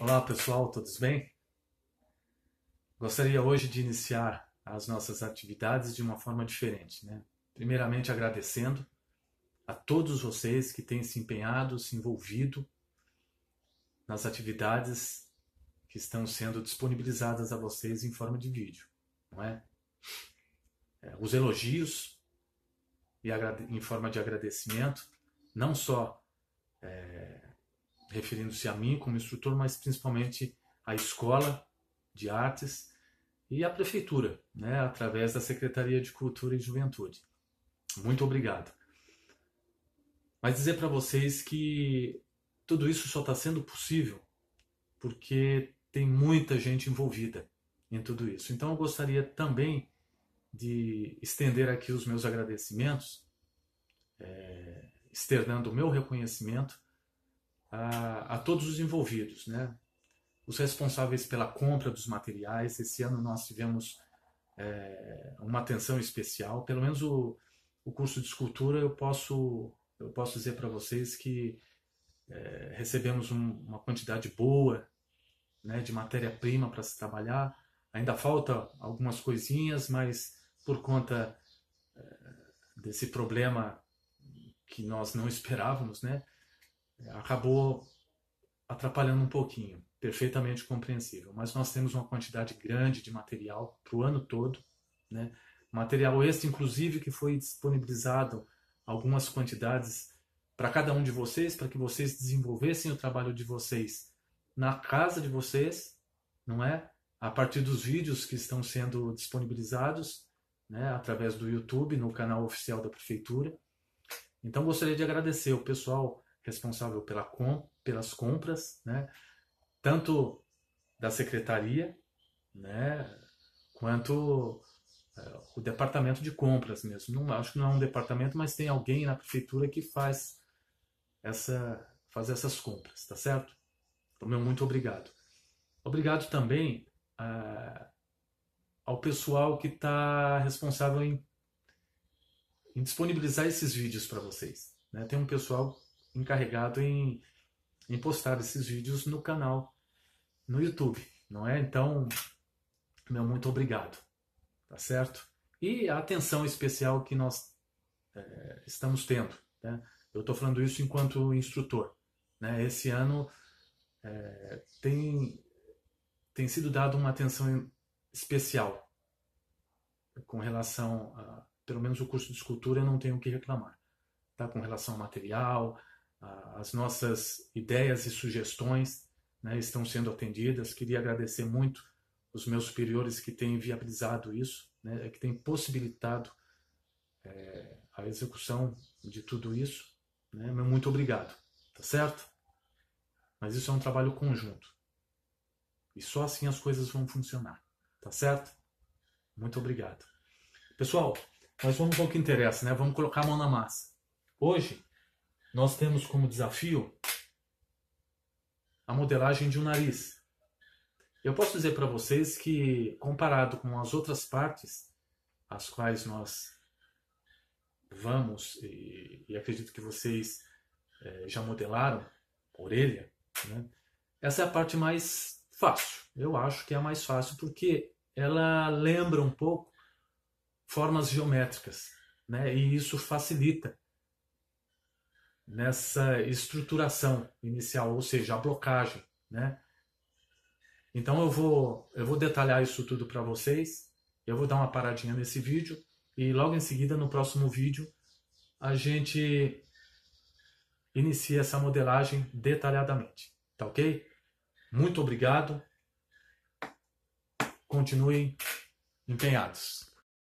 Olá pessoal, todos bem? Gostaria hoje de iniciar as nossas atividades de uma forma diferente. Né? Primeiramente agradecendo a todos vocês que têm se empenhado, se envolvido nas atividades que estão sendo disponibilizadas a vocês em forma de vídeo, não é? é os elogios e em forma de agradecimento, não só é, referindo-se a mim como instrutor, mas principalmente à escola de artes e à prefeitura, né, através da Secretaria de Cultura e Juventude. Muito obrigado. Mas dizer para vocês que tudo isso só está sendo possível porque tem muita gente envolvida em tudo isso. Então eu gostaria também de estender aqui os meus agradecimentos, é, externando o meu reconhecimento a, a todos os envolvidos, né? Os responsáveis pela compra dos materiais. Esse ano nós tivemos é, uma atenção especial. Pelo menos o, o curso de escultura eu posso eu posso dizer para vocês que é, recebemos um, uma quantidade boa né, de matéria-prima para se trabalhar. Ainda falta algumas coisinhas, mas por conta é, desse problema que nós não esperávamos, né, acabou atrapalhando um pouquinho, perfeitamente compreensível. Mas nós temos uma quantidade grande de material para o ano todo, né? material este, inclusive, que foi disponibilizado algumas quantidades para cada um de vocês, para que vocês desenvolvessem o trabalho de vocês na casa de vocês, não é? A partir dos vídeos que estão sendo disponibilizados, né, através do YouTube, no canal oficial da prefeitura. Então gostaria de agradecer o pessoal responsável pela com, pelas compras, né? tanto da secretaria, né? quanto é, o departamento de compras mesmo. Não, acho que não é um departamento, mas tem alguém na prefeitura que faz essa faz essas compras, tá certo? Então, meu muito obrigado. Obrigado também ao pessoal que está responsável em, em disponibilizar esses vídeos para vocês. Né? Tem um pessoal encarregado em, em postar esses vídeos no canal no YouTube, não é? Então, meu muito obrigado, tá certo? E a atenção especial que nós é, estamos tendo, né? Eu estou falando isso enquanto instrutor, né? Esse ano é, tem tem sido dado uma atenção especial com relação a, pelo menos o curso de escultura eu não tenho o que reclamar, tá? Com relação ao material, as nossas ideias e sugestões né, estão sendo atendidas. Queria agradecer muito os meus superiores que têm viabilizado isso, né, que têm possibilitado é, a execução de tudo isso. Né, muito obrigado, tá certo? Mas isso é um trabalho conjunto. E só assim as coisas vão funcionar, tá certo? Muito obrigado. Pessoal, nós vamos ao que interessa, né? Vamos colocar a mão na massa. Hoje nós temos como desafio a modelagem de um nariz. Eu posso dizer para vocês que, comparado com as outras partes, as quais nós vamos, e, e acredito que vocês é, já modelaram, orelha, né? essa é a parte mais fácil. Eu acho que é a mais fácil porque ela lembra um pouco formas geométricas, né? e isso facilita nessa estruturação inicial, ou seja, a blocagem, né? Então eu vou eu vou detalhar isso tudo para vocês. Eu vou dar uma paradinha nesse vídeo e logo em seguida no próximo vídeo a gente inicia essa modelagem detalhadamente, tá OK? Muito obrigado. Continuem empenhados.